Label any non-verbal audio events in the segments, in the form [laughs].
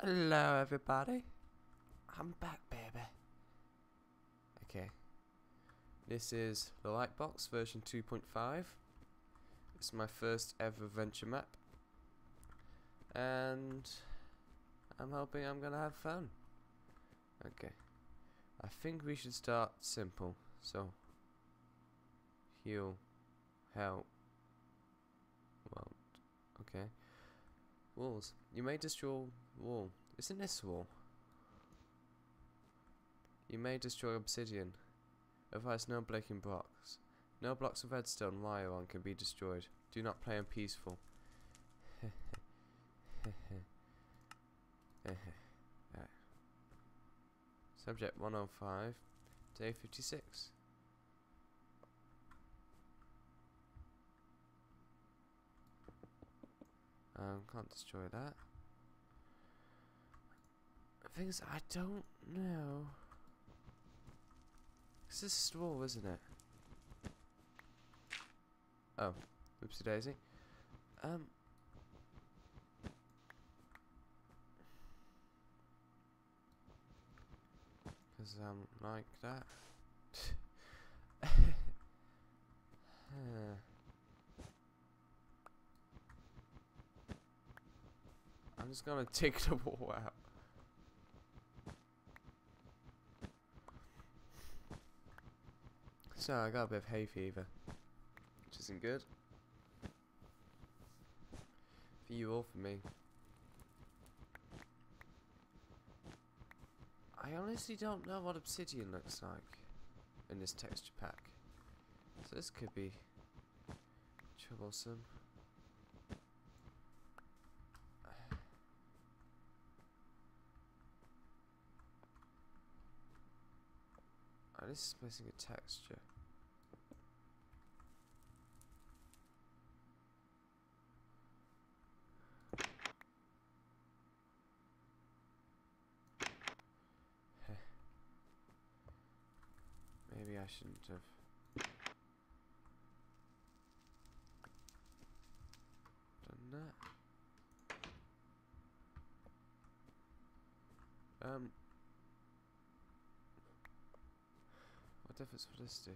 Hello, everybody. I'm back, baby. Okay. This is the White Box version 2.5. It's my first ever venture map. And I'm hoping I'm gonna have fun. Okay. I think we should start simple. So, heal, help, won't. Okay. Walls. You may destroy wall. Isn't this wall? You may destroy obsidian. Otherwise, no breaking blocks. No blocks of redstone wire on can be destroyed. Do not play on peaceful. [laughs] Subject 105, day 56. Um, can't destroy that. Things I don't know. This is straw, isn't it? Oh, oopsie daisy. Um. Cause I'm like that. Huh. [laughs] I'm just gonna [laughs] take the wall out. So I got a bit of hay fever, which isn't good. For you or for me. I honestly don't know what obsidian looks like in this texture pack. So this could be troublesome. This is missing a texture. Maybe I shouldn't have done that. Um, what difference would this do?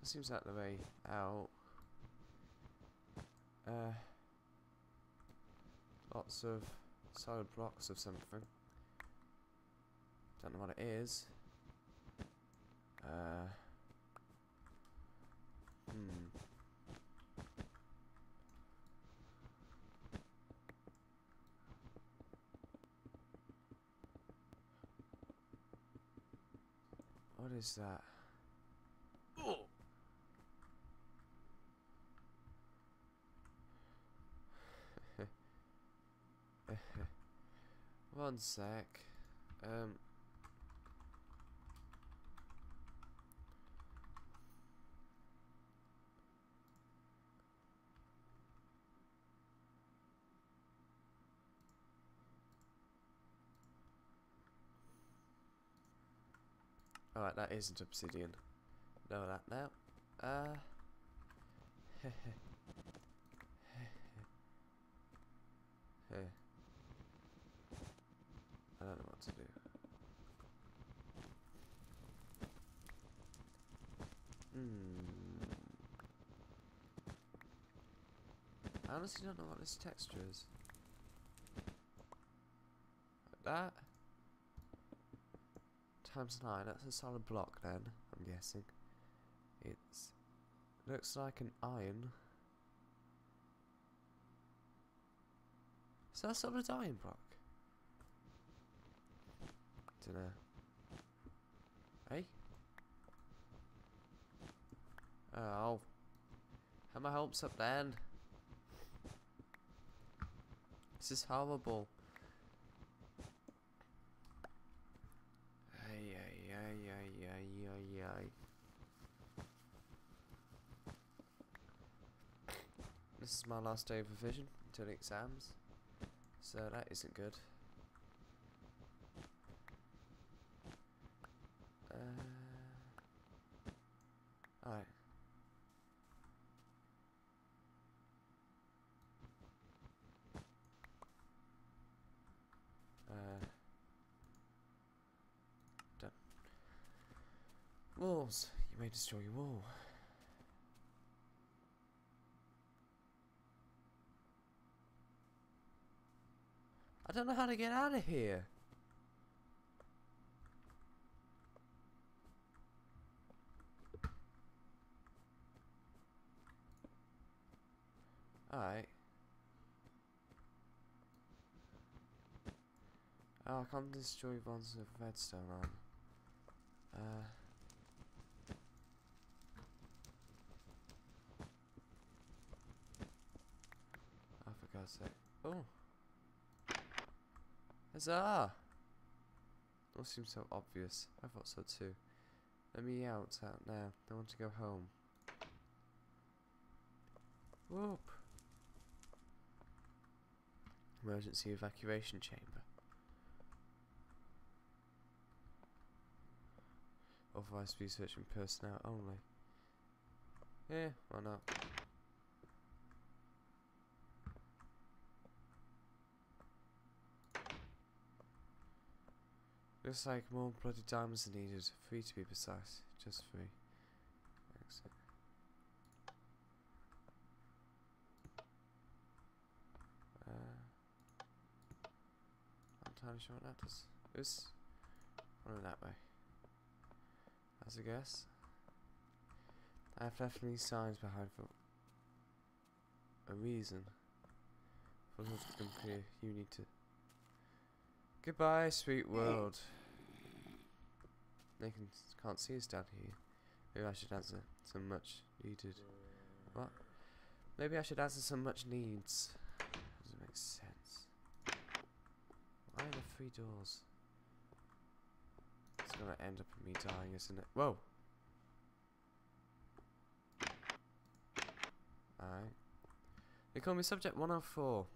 That seems like the way out. Uh, lots of solid blocks of something. Don't know what it is. Uh, hmm. Is that? Oh. [laughs] One sec. Um. Alright, that isn't obsidian. Know that now. Uh. [laughs] I don't know what to do. Hmm. I honestly don't know what this texture is. Like that times 9, that's a solid block then, I'm guessing. It's looks like an iron. Is that a solid iron block? Dunno. Hey? Oh. Have my hopes up then. This is horrible. is my last day of revision until the exams, so that isn't good. Uh, Alright. Uh, done. Walls, you may destroy your wall. Don't know how to get out of here. Alright. Oh, I can't destroy ones with redstone on. Uh. Oh, for God's sake. Oh. Huzzah! All seems so obvious. I thought so too. Let me out, out now. I want to go home. Whoop! Emergency evacuation chamber. Authorized research and personnel only. Yeah, why not? Looks like more bloody diamonds are needed. Three to be precise. Just three. Uh, I'm entirely sure what that does. This. Or that way. As a guess. I have left these signs behind for a reason. For become clear, you need to. Goodbye, sweet world. They can, can't see us down here. Maybe I should answer some much needed. What? Maybe I should answer some much needs. Doesn't make sense. Why are there three doors? It's gonna end up in me dying, isn't it? Whoa! Alright. They call me Subject 104.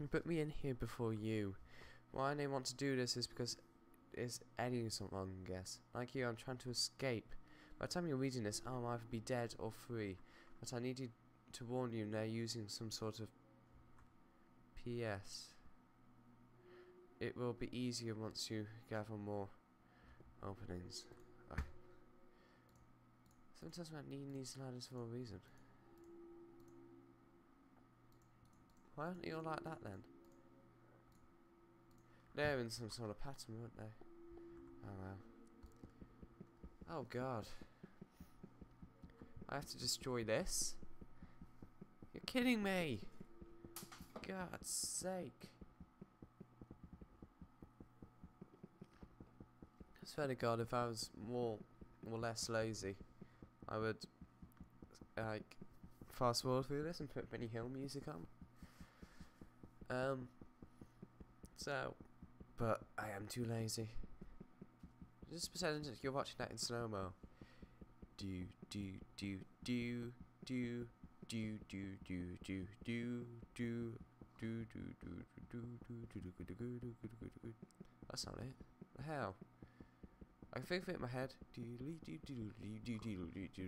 You put me in here before you. Why they want to do this is because it's anything something wrong, I guess. Like you, I'm trying to escape. By the time you're reading this, I'll either be dead or free. But I needed to warn you they're using some sort of PS. It will be easier once you gather more openings. Sometimes about needing these ladders for a reason. Why aren't you all like that then? They're in some sort of pattern, weren't they? Oh well. Oh god. I have to destroy this? You're kidding me! God's sake. I swear to god, if I was more or less lazy, I would like fast forward through this and put Benny Hill music on. Um so but I am too lazy. Just pretend you're watching that in slow mo. Do do do do do do do do do do do do do do do do do do do, do, That's not it. Hell? I think it in my head. Do do do do do do do do do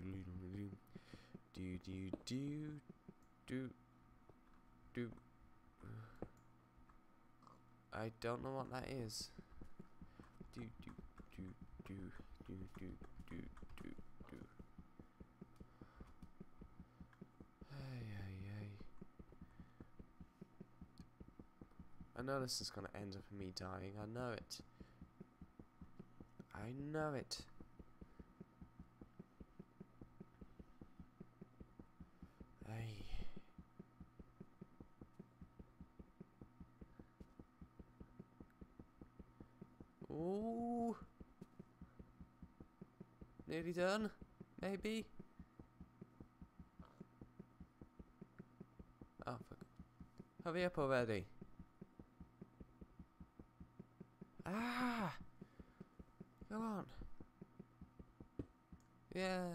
do do do do I don't know what that is. Do do do do do do do do do. Hey hey hey. I know this is gonna end up in me dying. I know it. I know it. Hey. Ooh. Nearly done, maybe. Oh, fuck. Hurry up already. Ah! Go on. Yeah.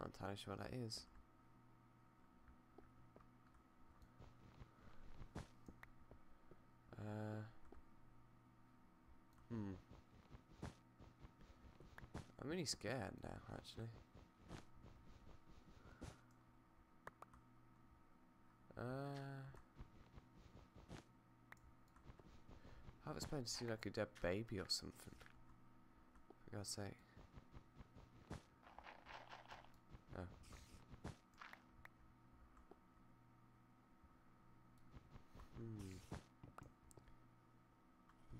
Not entirely sure what that is. Uh, hmm. I'm really scared now, actually. Uh. I was supposed to see like a dead baby or something. For God's sake. Oh. Hmm.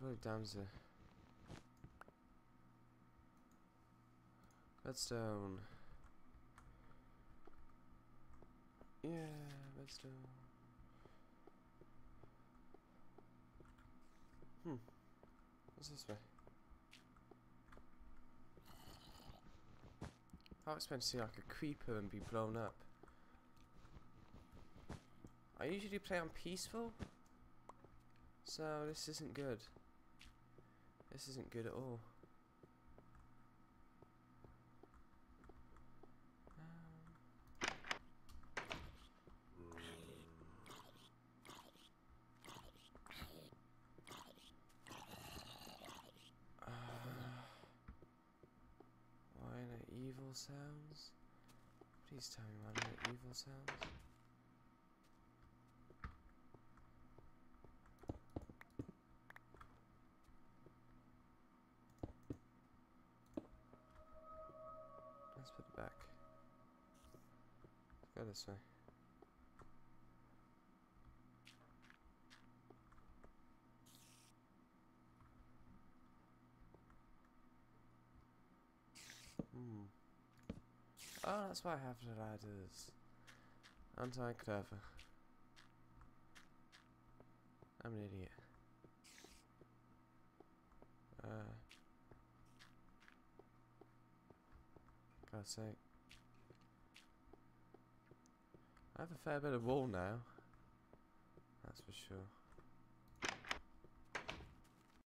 Really down's a redstone. Yeah, redstone. Hmm. What's this way? Was meant to see like a creeper and be blown up. I usually play on peaceful, so this isn't good. This isn't good at all. Um, uh, minor evil sounds? Please tell me minor evil sounds. Let's put it back. Go this way. Hmm. Oh, that's why I have the ladders. Aren't I clever? I'm an idiot. Uh. God's sake. I have a fair bit of wool now. That's for sure.